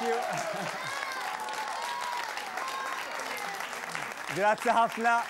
Thank you. Grazie, Hafna.